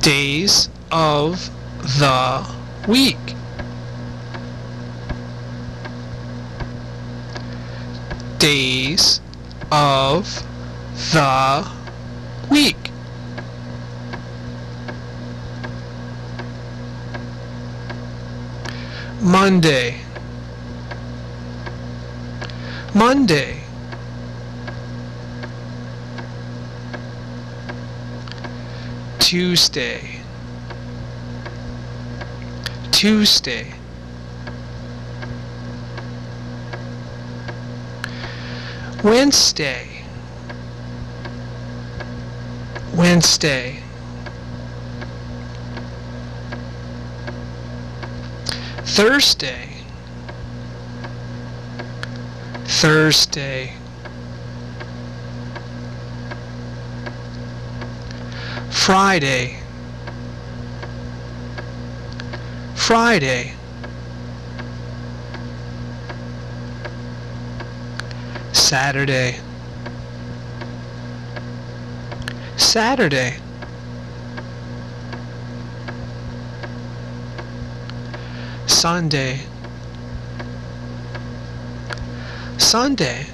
days of the week. Days of the week. Monday. Monday. Tuesday. Tuesday. Wednesday. Wednesday. Thursday. Thursday. Friday. Friday. Saturday. Saturday. Sunday. Sunday.